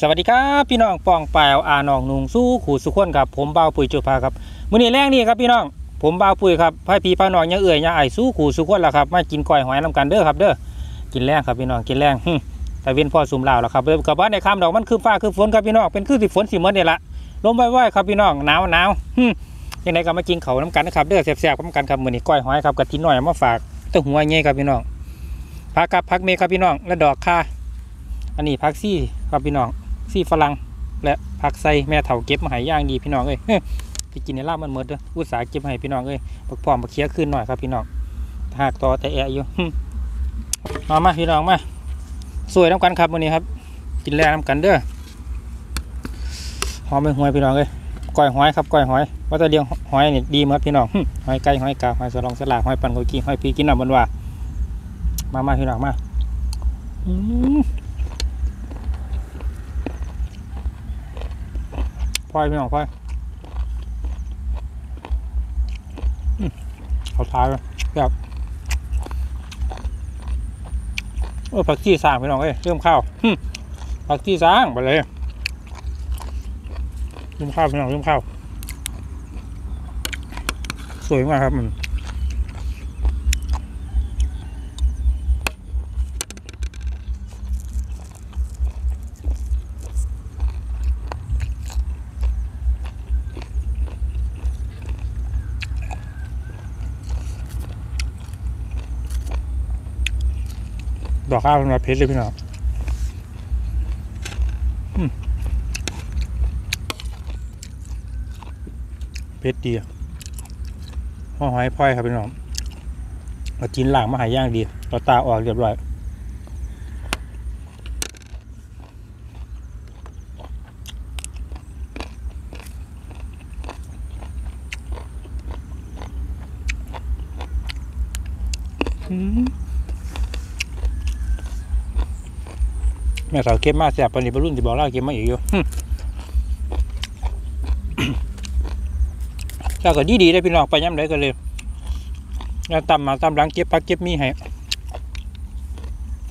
สวัสดีครับพี่น้องปองปายอาน้องนุงสู้ขู่สุขคนครับผมบ่าวปุ๋ยจุภาครับมื้อนี้แรงนี่ครับพี่น้องผมบ่าวปุ๋ยครับพายพี่พาน้องยังเอื่อยยังไอสู้ขู่สุขคนแล้วครับมากินก้อยหอยน้ำกันเด้อครับเด้อกินแรงครับพี่น้องกินแรงหึแต่เว้นพ่อซุ่มลาวแล้วครับกับว่าในคำดอกมันคือฟ้าคือฝนครับพี่น้องเป็นคือสิฝนสิเมือนนี่ละลมว่อยๆครับพี่น้องหนาวหนาวหึยังไงก็มากินเขาน้ำกันนะครับเด้อแซ่บๆน้ำกันครับมื้อนี้ก้อยหอยครับกะทิหน่อยมาฝากแตั้งหัวใหญ่ครับพี่น้องผักกับผักเมครับพี่น้องและดอกค่าอันนี้ผักซี่ครับพี่น้อง ซี่ฝรั่งและผักไส้แม่เถาเก็บมาให้ย่างดีพี่น้องเอ้ยไปกินในลาบมันหมดเด้ออุตสาหเก็บมาให้พี่น้องเอ้ยปักพร้อมปักเคี้ยขึ้นหน่อยครับพี่น้องหากต่อแต่แอะอยู่มามาพี่น้องมาสวยน้ำกันครับวันนี้ครับ กินแรงน้ำกันเด้อหอมไม่หวยพี่น้องเอ้ยก้อยหอยครับก้อยหอยว่าจะเลี้ยงหอยนี่ดีหมดพี่น้องหอยไก่หอยกาหอยสลองสลากหอยปันโกยกี้หอยพีกินน้ำบนว่ามามาพี่น้องมาอืม พล อยพี่น้องพลอยอืมเขาทายเลยแบบเออผักชีสร้างพี่น้องเอ้ยเริ่มข้าวผักชีสร้างไปเลยเริ่มข้าวพี่น้องเริ่มข้าวสวยมากครับมัน อกข้าวเป็นแบบเพชรเลยพี่น้องเพชรดีอห้อหอยพลอยครับพี่น้องเอาจีนหลางมาหายย่างดีเราตาออกเรียบร้อยอืมแม่สาวเก็บมาแสบปนนี้บรรลุนที่บอกเล่าเก็บมาอีกอยู่เจ้าก็ดีดีๆได้พี่น้องไปย้ำไหนกันเลยแล้วตำมาตำหลังเก็บพักเก็บมีให้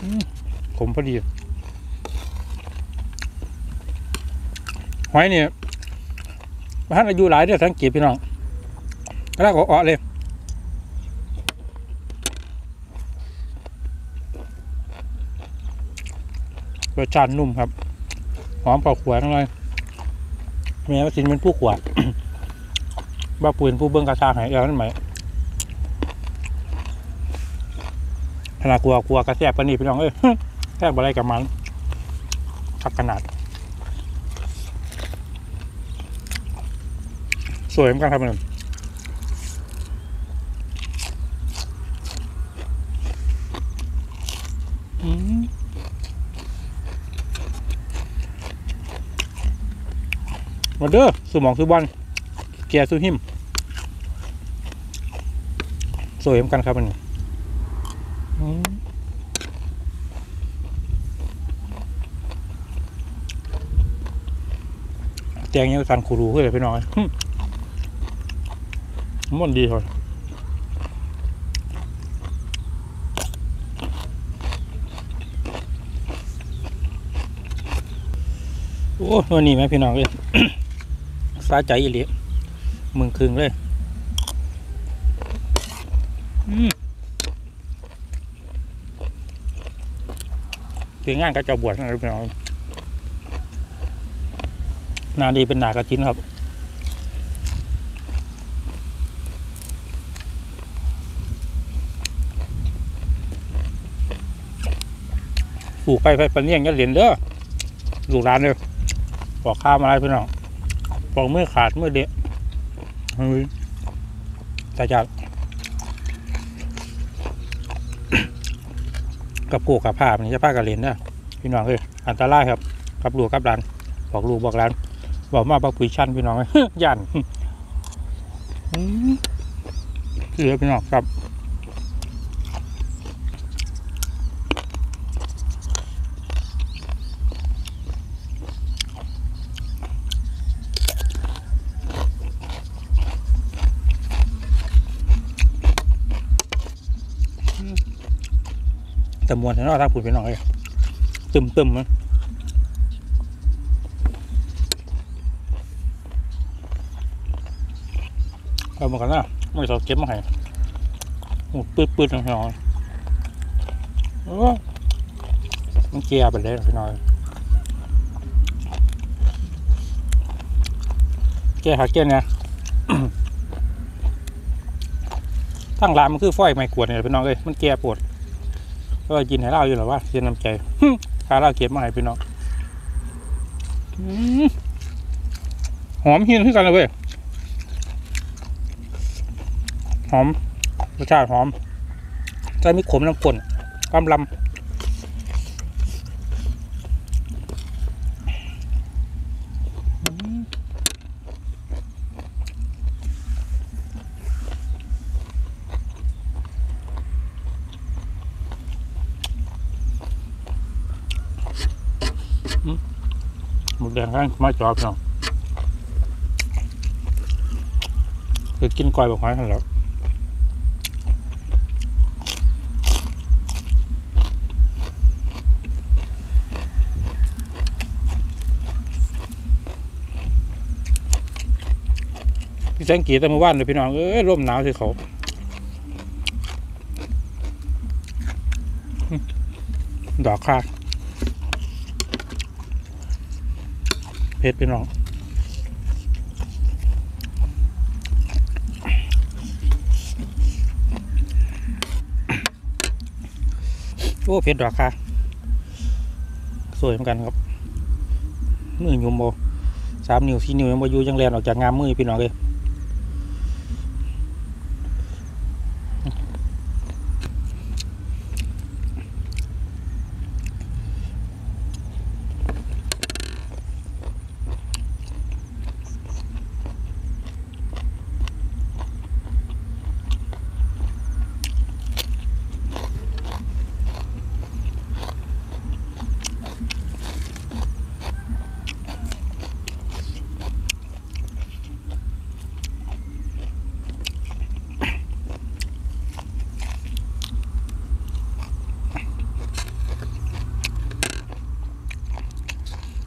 อืมพอดีหอยเนี่ยท่านอายุหลายเด้อสังเกตพี่น้องแล้วก็อาะเลย รสชาตินุ่มครับ หอมเผาขวดเลยแม่ว่าสินเป็นผู้ขวดบ้าปืนผู้เบิ้องกระชากหายเอวนั่นไหมขนาดกลัวกลัวกระแสบปนีพี่น้องเอ้ยแทบอะไรกับมันทักขนาด สวยเหมือนกันครับมันอืม มาเด้อสมองสุบอลแกสุหิมสวยเหมือนกันครับอันนี้อืมแจงยังสันขูรูขึ้นเลยพี่น้อยมันดีเลยโอ้วันนี้ไหมพี่น้องเลย สาใจอีหลีมึงคึงเลยอืมเพียงงานก็จะบวชนะครับพี่น้องนาดีเป็นหนากระจินครับปลูกไปไปปะเนียงก็เหรียญเด้อลูกร้านเด้อบอกข้ามอะไรพี่น้อง ปอกมือขาดเมื่อเดะเฮ้ยแต่จากกับกูกับผ้ามันจะผ้ากับเลนนะพี่น้องเอ้ยอันตรายครับ กับลูกกับหลาน บอกลูกบอกหลานบอกมาบอกปุ๋ยชันพี่น้องเอ้ยยันเหลือพี่น้องครับ แต่มวนฉันเอาทางผุดไปหน่อยตึมตึมมันเอามากันนะไม่สอดเก็บมาให้หูดปืดปืหน่อยมันเกียร์ไปเลยหน่อยแก้หักแก้เนี่ยทั้งร้านมันคือฝ้อยไม่ขวดเนี่ยพี่น้องเลยมันแก่ปวด ก็กินให้เราอยู่หรอวะเสียน้ำใจข้าเราเก็บมาให้พี่น้องอืมหอมหินขึ้นกันเลยเว้ยหอมรสชาติหอมใจมีขมน้ำข้นกำลำอืมอืมหมด แดงข้างมาจอบเนาะคือกินก้อยบอกไม้ทันแล้วพี่แสงกีแต่เมื่อวานเลยพี่น้องเอ้ยร่มหนาวสิเขาดอกคาก เพชรพี่น้องโอ้เพชรดอกคาสวยเหมือนกันครับมือยุมโบสามนิ้วสี่นิ้วยังโบยู่ยังแรงออกจากงามมือพี่น้องเลย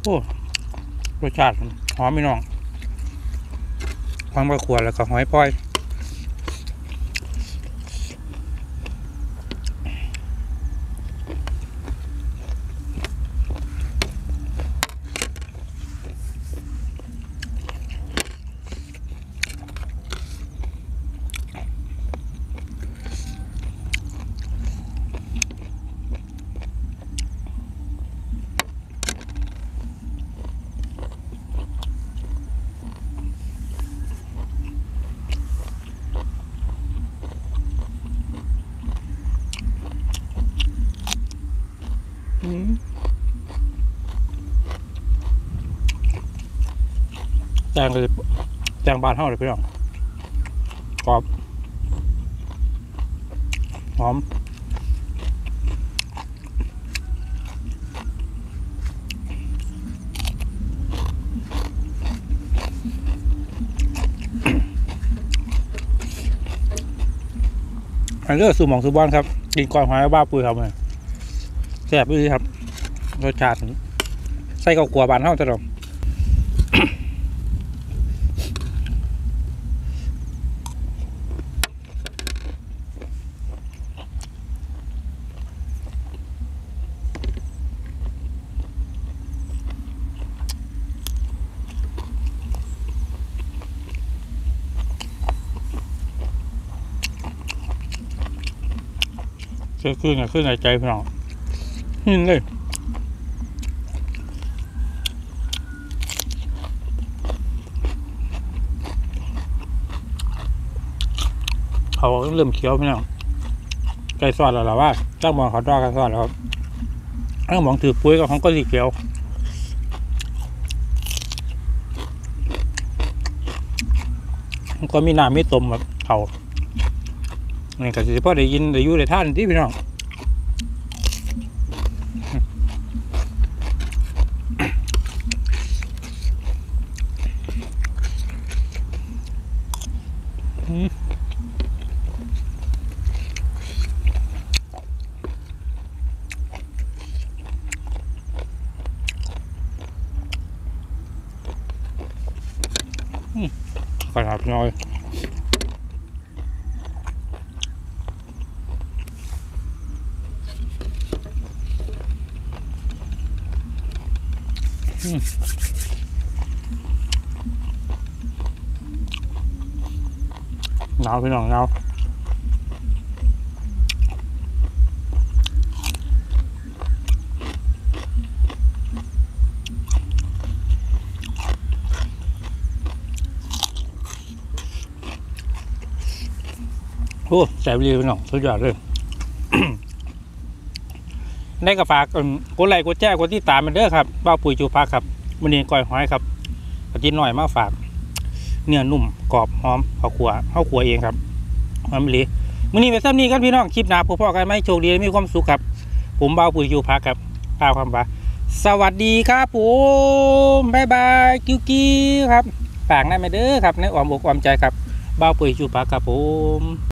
โอ้รสชาติหอมไม่น้องความกระขวดแล้วก็หอยปลอยอืม แจงเลยแจงบานเท่าเลยพี่น้องกรอบหอมอันเลือกสูหมองสูบ้านครับ กินก้อยหอยบ้าปุยครับเนี่ยแซ่บด้วยครับรสชาติใส่ข้าวกลัวบานเท่าตลอด เชื่อขึ้นไงขึ้นในใจพี่น้องหินเลยเขาเริ่มเคี้ยวพี่น้องไก่ซอดแล้วหรอว่าจ้างมองเขาดอกไก่ซอดแล้วครับจ้างมองถือปุ้ยกับของก็สีเขียวก็มีน้ำมีต้มแบบเขา นี่ก็สิพอได้ยินได้อยู่ได้ท่านที่พี่น้องอืมขนาดน้อย หนาวพี่น้องหนาวโอ้แสบดีพี่น้องสุดยอดเลย ได้กับฝากกดไลค์กดแจ้งกดติดตามมันเด้อครับเบ้าปุ๋ยจูพักครับวันนี้ก้อยหอยครับกระตินหน่อยมาฝาก เนื้อนุ่มกรอบหอมข้าวขัวข้าวขัวเองครับหอมหลีมื้อนี้ไปซ้ำนี้ครับพี่น้องคลิปหนาพบพ่อกันไหมโชคดีมีความสุขครับ ผมเบ้าปุ๋ยจูพักครับป้าคำบาสวัสดีครับผมบ๊ายบายกิ้วกิ้วครับฝากนั่นไปเด้อครับในอ้อมอกอ้อมใจครับเบ้าปุ๋ยจูพักครับผม